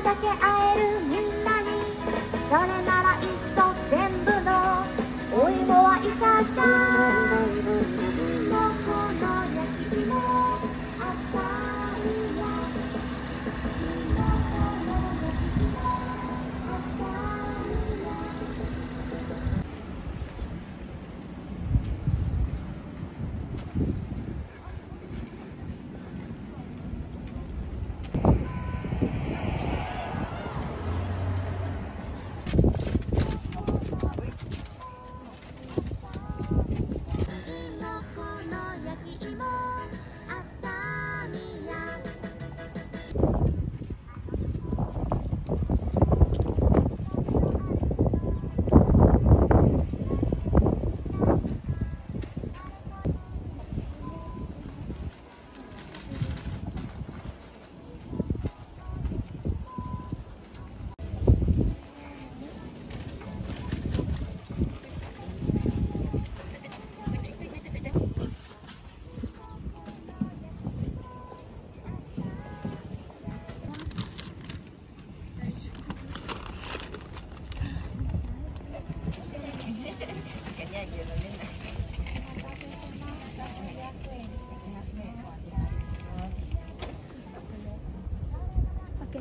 だけ会える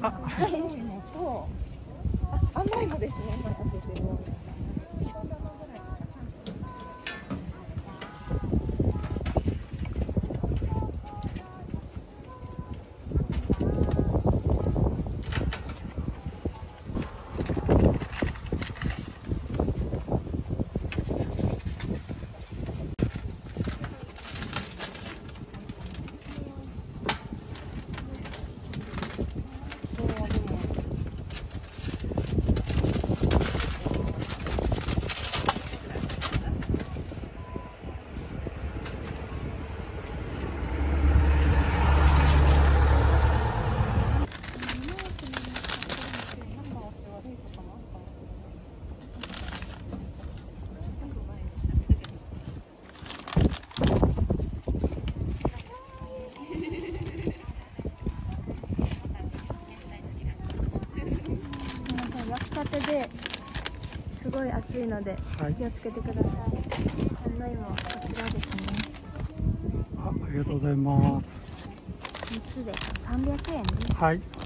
甘いのですね焼きたてですごい熱いのではい。気をつけてください。案内もこちらですね。あありがとうございます。3つで300円です。はい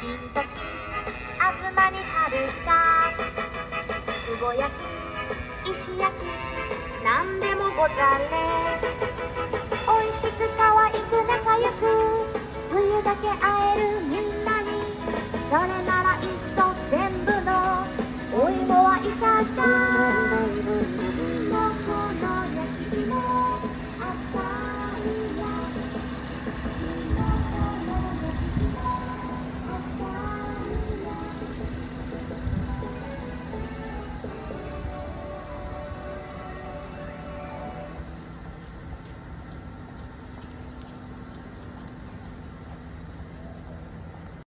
金時まに春がつぼ焼き石焼きなんでもござれおい。しくかわい。く仲良く冬だけ会えるみんなにそれならい。っそ全部のお芋はい。かが